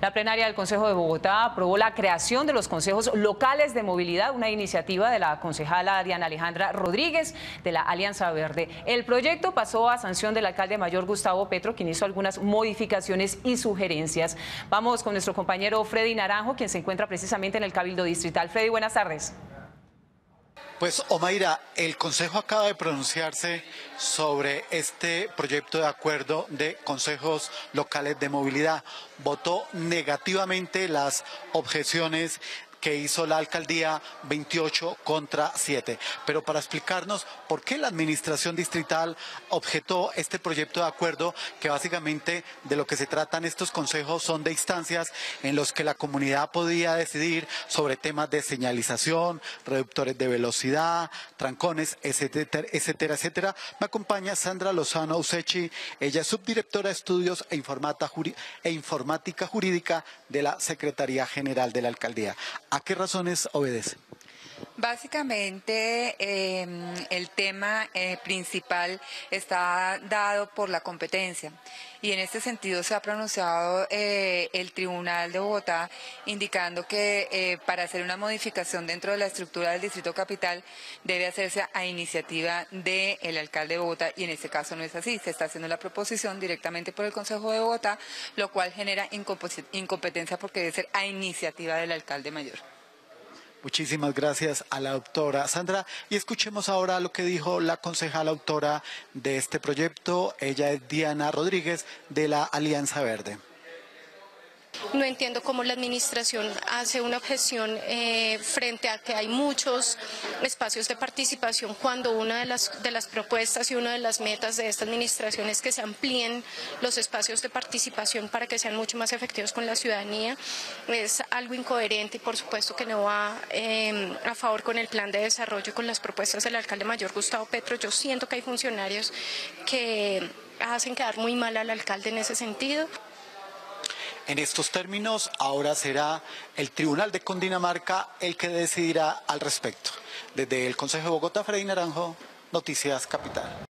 La plenaria del Consejo de Bogotá aprobó la creación de los consejos locales de movilidad, una iniciativa de la concejala Diana Alejandra Rodríguez de la Alianza Verde. El proyecto pasó a sanción del alcalde mayor Gustavo Petro, quien hizo algunas modificaciones y sugerencias. Vamos con nuestro compañero Freddy Naranjo, quien se encuentra precisamente en el Cabildo Distrital. Freddy, buenas tardes. Pues Omaira, el Consejo acaba de pronunciarse sobre este proyecto de acuerdo de consejos locales de movilidad. Votó negativamente las objeciones que hizo la alcaldía 28 contra 7. Pero para explicarnos por qué la administración distrital objetó este proyecto de acuerdo, que básicamente de lo que se tratan estos consejos son de instancias en los que la comunidad podía decidir sobre temas de señalización, reductores de velocidad, trancones, etcétera, etcétera, etcétera. Me acompaña Sandra Lozano Usechi, ella es subdirectora de estudios e, e informática jurídica de la Secretaría General de la Alcaldía. ¿A qué razones obedece? Básicamente em, el tema eh, principal está dado por la competencia. Y en este sentido se ha pronunciado eh, el Tribunal de Bogotá indicando que eh, para hacer una modificación dentro de la estructura del Distrito Capital debe hacerse a iniciativa del alcalde de Bogotá. Y en este caso no es así, se está haciendo la proposición directamente por el Consejo de Bogotá, lo cual genera incompetencia porque debe ser a iniciativa del alcalde mayor. Muchísimas gracias a la doctora Sandra. Y escuchemos ahora lo que dijo la concejala autora de este proyecto. Ella es Diana Rodríguez de la Alianza Verde. No entiendo cómo la administración hace una objeción eh, frente a que hay muchos espacios de participación cuando una de las, de las propuestas y una de las metas de esta administración es que se amplíen los espacios de participación para que sean mucho más efectivos con la ciudadanía. Es algo incoherente y por supuesto que no va eh, a favor con el plan de desarrollo con las propuestas del alcalde mayor Gustavo Petro. Yo siento que hay funcionarios que hacen quedar muy mal al alcalde en ese sentido. En estos términos, ahora será el Tribunal de Condinamarca el que decidirá al respecto. Desde el Consejo de Bogotá, Freddy Naranjo, Noticias Capital.